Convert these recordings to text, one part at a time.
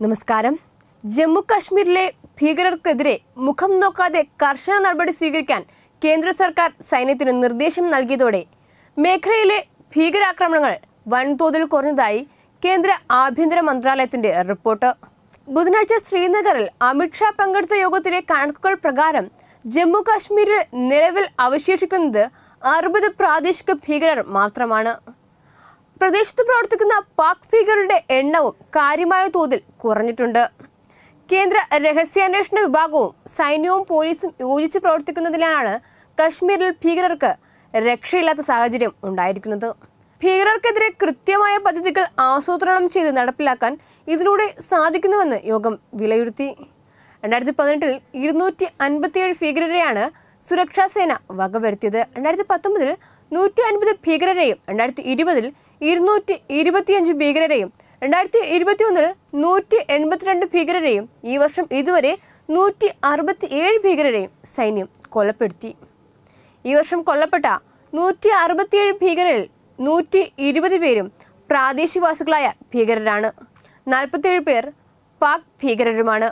നമസ്കാരം. ജമ്മു കാശ്മീരിലെ ഭീകരർക്കെതിരെ മുഖം നോക്കാതെ കർശന നടപടി സ്വീകരിക്കാൻ കേന്ദ്ര സർക്കാർ സൈന്യത്തിന് നിർദ്ദേശം നൽകിയതോടെ മേഖലയിലെ ഭീകരാക്രമണങ്ങൾ വൻതോതിൽ കുറഞ്ഞതായി കേന്ദ്ര ആഭ്യന്തര മന്ത്രാലയത്തിന്റെ റിപ്പോർട്ട്. ബുധനാഴ്ച ശ്രീനഗറിൽ അമിത്ഷാ പങ്കെടുത്ത യോഗത്തിലെ കണക്കുകൾ പ്രകാരം ജമ്മു കാശ്മീരിൽ നിലവിൽ അവശേഷിക്കുന്നത് അറുപത് പ്രാദേശിക ഭീകരർ മാത്രമാണ്. പ്രദേശത്ത് പ്രവർത്തിക്കുന്ന പാക് ഭീകരരുടെ എണ്ണവും കാര്യമായ തോതിൽ കുറഞ്ഞിട്ടുണ്ട്. കേന്ദ്ര രഹസ്യാന്വേഷണ വിഭാഗവും സൈന്യവും പോലീസും യോജിച്ച് പ്രവർത്തിക്കുന്നതിലാണ് കശ്മീരിൽ ഭീകരർക്ക് രക്ഷയില്ലാത്ത സാഹചര്യം ഉണ്ടായിരിക്കുന്നത്. ഭീകരർക്കെതിരെ കൃത്യമായ പദ്ധതികൾ ആസൂത്രണം ചെയ്ത് നടപ്പിലാക്കാൻ ഇതിലൂടെ സാധിക്കുന്നുവെന്ന് യോഗം വിലയിരുത്തി. രണ്ടായിരത്തി പതിനെട്ടിൽ ഇരുന്നൂറ്റി അൻപത്തിയേഴ് ഭീകരരെയാണ് സുരക്ഷാസേന വകവരുത്തിയത്. രണ്ടായിരത്തി പത്തൊമ്പതിൽ നൂറ്റി അൻപത് ഭീകരരെയും രണ്ടായിരത്തി ഇരുപതിൽ ഇരുന്നൂറ്റി ഇരുപത്തിയഞ്ച് ഭീകരരെയും രണ്ടായിരത്തി ഇരുപത്തിയൊന്നിൽ നൂറ്റി എൺപത്തിരണ്ട് ഭീകരരെയും ഈ വർഷം ഇതുവരെ നൂറ്റി അറുപത്തി ഏഴ് ഭീകരരെയും സൈന്യം കൊലപ്പെടുത്തി. ഈ വർഷം കൊല്ലപ്പെട്ട നൂറ്റി അറുപത്തിയേഴ് ഭീകരരിൽ നൂറ്റി ഇരുപത് പേരും പ്രാദേശികവാസികളായ ഭീകരരാണ്. നാൽപ്പത്തിയേഴ് പേർ പാക് ഭീകരരുമാണ്.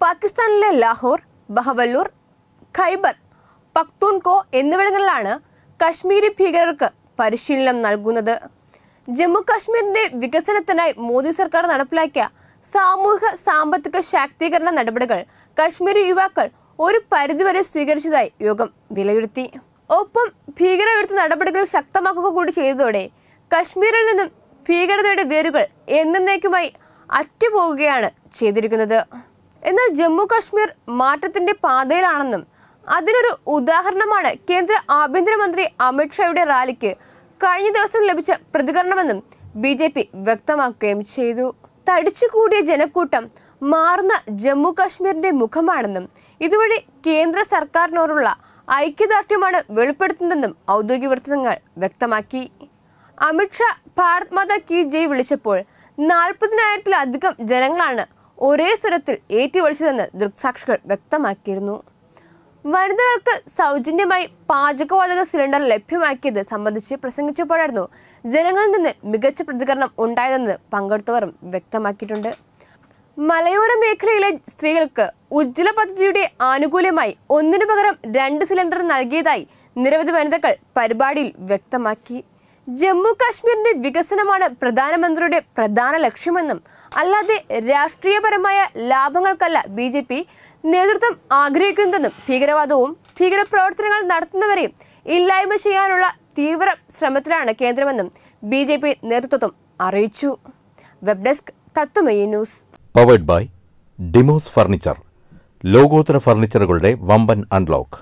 പാകിസ്ഥാനിലെ ലാഹോർ ബഹവല്ലൂർ ഖൈബർ പക്തൂൺകോ എന്നിവിടങ്ങളിലാണ് കശ്മീരി ഭീകരർക്ക് പരിശീലനം നൽകുന്നത്. ജമ്മു കാശ്മീരിന്റെ വികസനത്തിനായി മോദി സർക്കാർ നടപ്പിലാക്കിയ സാമൂഹിക സാമ്പത്തിക ശാക്തീകരണ നടപടികൾ കശ്മീരി യുവാക്കൾ ഒരു പരിധിവരെ സ്വീകരിച്ചതായി യോഗം വിലയിരുത്തി. ഒപ്പം ഭീകരവിരുദ്ധ നടപടികൾ ശക്തമാക്കുക കൂടി ചെയ്തതോടെ കശ്മീരിൽ നിന്നും ഭീകരതയുടെ വേരുകൾ എന്നേക്കുമായി അറ്റുപോകുകയാണ് ചെയ്തിരിക്കുന്നത്. എന്നാൽ ജമ്മു കാശ്മീർ മാറ്റത്തിന്റെ പാതയിലാണെന്നും അതിനൊരു ഉദാഹരണമാണ് കേന്ദ്ര ആഭ്യന്തരമന്ത്രി അമിത്ഷായുടെ റാലിക്ക് കഴിഞ്ഞ ദിവസം ലഭിച്ച പ്രതികരണമെന്നും ബി ജെ പി വ്യക്തമാക്കുകയും ചെയ്തു. തടിച്ചുകൂടിയ ജനക്കൂട്ടം മാറുന്ന ജമ്മു കാശ്മീരിന്റെ മുഖമാണെന്നും ഇതുവഴി കേന്ദ്ര സർക്കാരിനോടുള്ള ഐക്യദാർഢ്യമാണ് വെളിപ്പെടുത്തുന്നതെന്നും ഔദ്യോഗിക വൃത്തങ്ങൾ വ്യക്തമാക്കി. അമിത്ഷാ ഭാരത് മാതാ കി ജയ് വിളിച്ചപ്പോൾ നാൽപ്പതിനായിരത്തിലധികം ജനങ്ങളാണ് ഒരേ സ്വരത്തിൽ ഏറ്റുവിളിച്ചതെന്ന് ദൃക്സാക്ഷികൾ വ്യക്തമാക്കിയിരുന്നു. വനിതകൾക്ക് സൗജന്യമായി പാചകവാതക സിലിണ്ടർ ലഭ്യമാക്കിയത് സംബന്ധിച്ച് പ്രസംഗിച്ചപ്പോഴായിരുന്നു ജനങ്ങളിൽ നിന്ന് മികച്ച പ്രതികരണം ഉണ്ടായതെന്ന് പങ്കെടുത്തവരും വ്യക്തമാക്കിയിട്ടുണ്ട്. മലയോര മേഖലയിലെ സ്ത്രീകൾക്ക് ഉജ്ജ്വല പദ്ധതിയുടെ ആനുകൂല്യമായി ഒന്നിനു പകരം രണ്ട് സിലിണ്ടർ നൽകിയതായി നിരവധി വനിതകൾ പരിപാടിയിൽ വ്യക്തമാക്കി. ജമ്മു കാശ്മീരിന്റെ വികസനമാണ് പ്രധാനമന്ത്രിയുടെ പ്രധാന ലക്ഷ്യമെന്നും അല്ലാതെ രാഷ്ട്രീയപരമായ ലാഭങ്ങൾക്കല്ല ബി ജെ പി നേതൃത്വം ആഗ്രഹിക്കുന്നതെന്നും ഭീകരവാദവും ഭീകരപ്രവർത്തനങ്ങൾ നടത്തുന്നവരെയും ഇല്ലായ്മ ചെയ്യാനുള്ള തീവ്ര ശ്രമത്തിലാണ് കേന്ദ്രമെന്നും ബി ജെ പി നേതൃത്വം അറിയിച്ചു. Web desk news. Powered by Demos furniture ലോകോത്തര ഫർണിച്ചറുകളുടെ വമ്പൻ അൺലോക്ക്.